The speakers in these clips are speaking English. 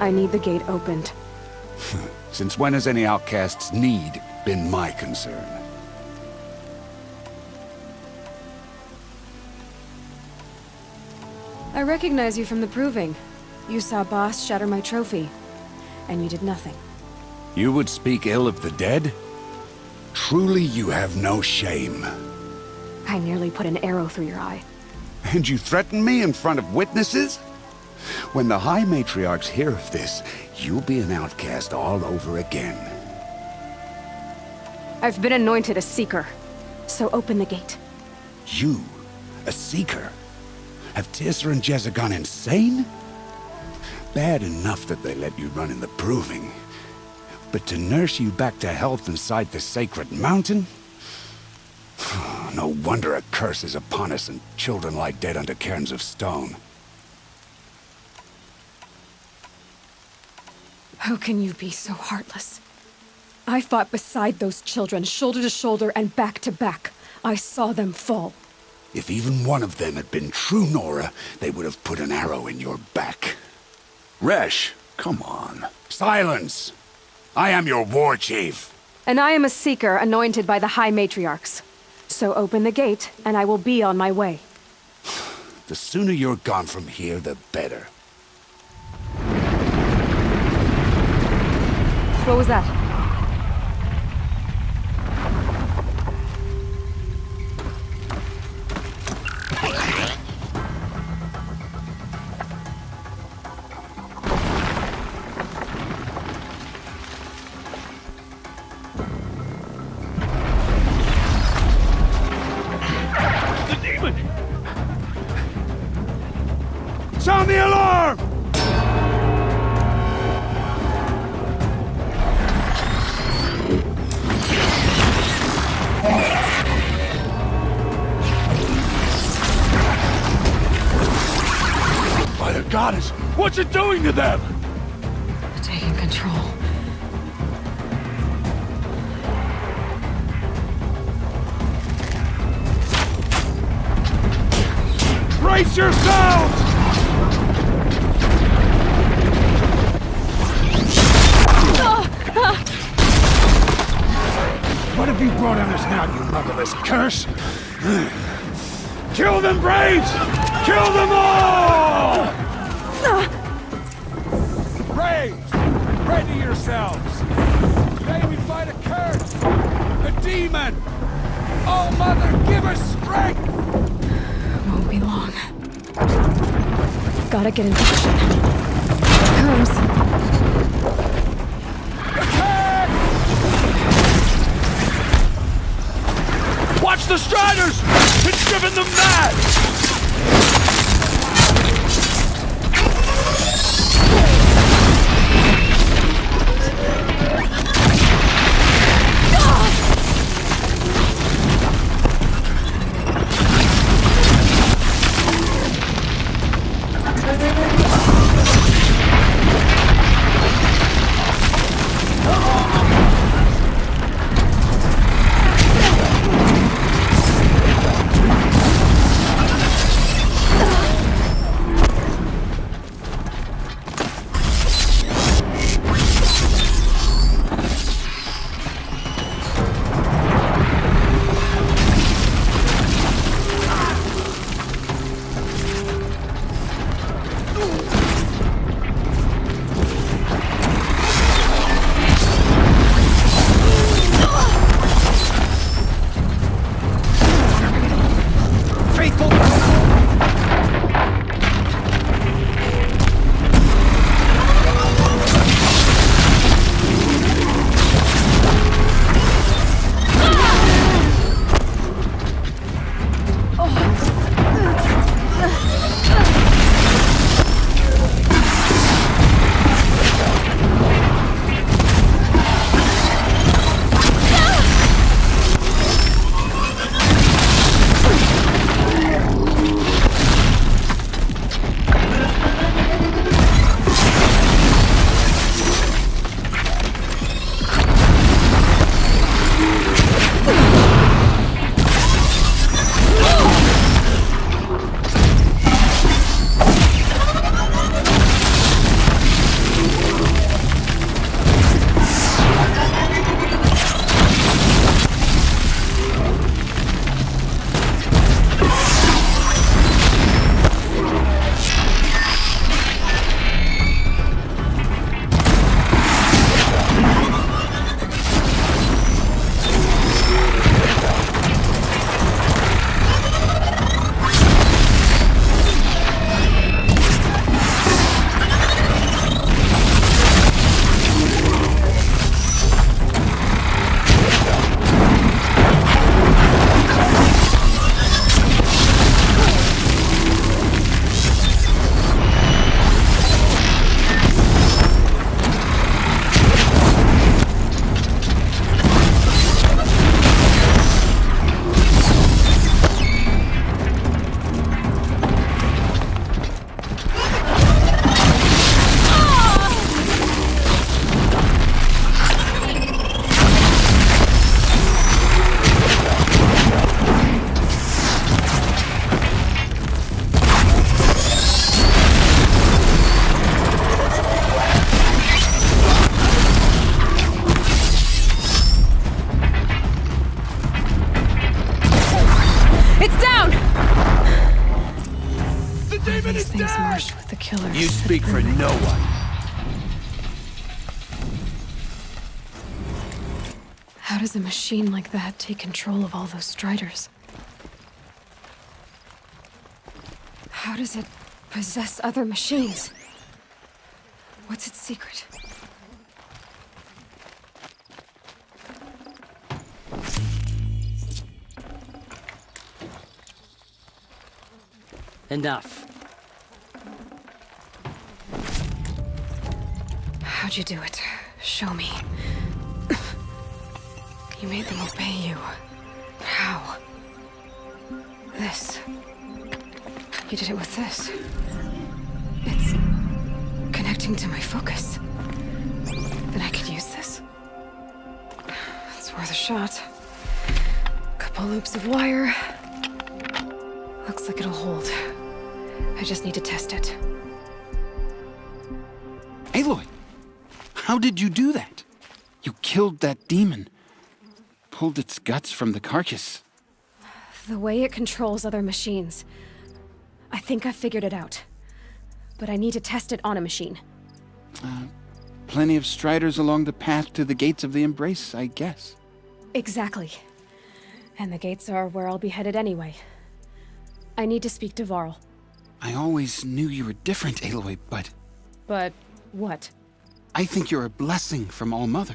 I need the gate opened. Since when has any outcast's need been my concern? I recognize you from the Proving. You saw Bast shatter my trophy, and you did nothing. You would speak ill of the dead? Truly you have no shame. I nearly put an arrow through your eye. And you threaten me in front of witnesses? When the High Matriarchs hear of this, you'll be an outcast all over again. I've been anointed a Seeker, so open the gate. You? A Seeker? Have Teersa and Jezza gone insane? Bad enough that they let you run in the Proving. But to nurse you back to health inside the Sacred Mountain? No wonder a curse is upon us and children lie dead under cairns of stone. How can you be so heartless? I fought beside those children, shoulder to shoulder and back to back. I saw them fall. If even one of them had been true Nora, they would have put an arrow in your back. Resh, come on. Silence! I am your war chief. And I am a Seeker anointed by the High Matriarchs. So open the gate, and I will be on my way. The sooner you're gone from here, the better. What was that? By the goddess, what's it doing to them? Taking control. Brace yourselves! What have you brought on us now, you motherless curse? Kill them, Braves! Kill them all! Yourselves! Today we fight a curse! A demon! Oh, Mother, give us strength! Won't be long. Gotta get in position. Here comes. Attack! Watch the Striders! It's driven them mad! You speak for no one. How does a machine like that take control of all those striders? How does it possess other machines? What's its secret? Enough. How'd you do it? Show me. You made them obey you. How? This. You did it with this. It's connecting to my focus. Then I could use this. It's worth a shot. Couple loops of wire. Looks like it'll hold. I just need to test it. How did you do that? You killed that demon. Pulled its guts from the carcass. The way it controls other machines. I think I figured it out. But I need to test it on a machine. Uh, plenty of striders along the path to the gates of the Embrace, I guess. Exactly. And the gates are where I'll be headed anyway. I need to speak to Varl. I always knew you were different, Aloy, but But what? I think you're a blessing from All Mother.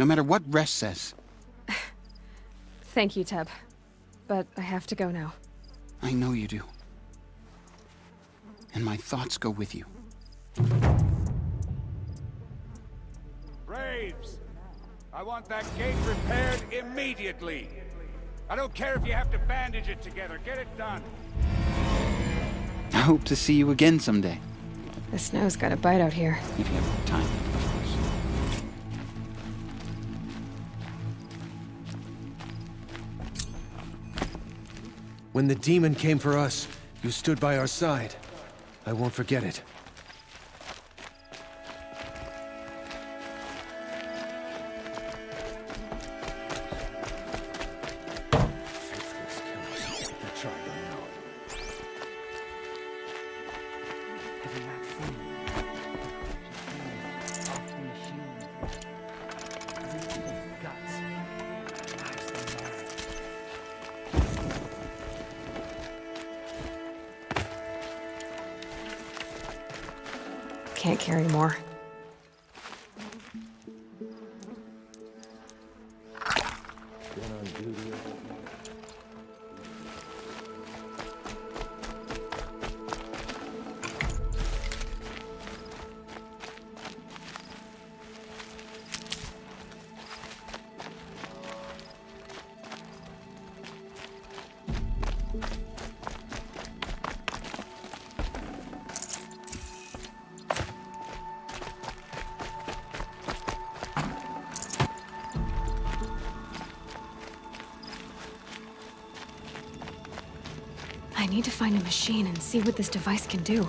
No matter what Resh says, Thank you, Teb. But I have to go now. I know you do. And my thoughts go with you. Braves! I want that gate repaired immediately. I don't care if you have to bandage it together. Get it done. I hope to see you again someday, The snow's got a bite out here. if you have time, of course. When the demon came for us, you stood by our side. I won't forget it. Can't carry more. Need to find a machine and see what this device can do.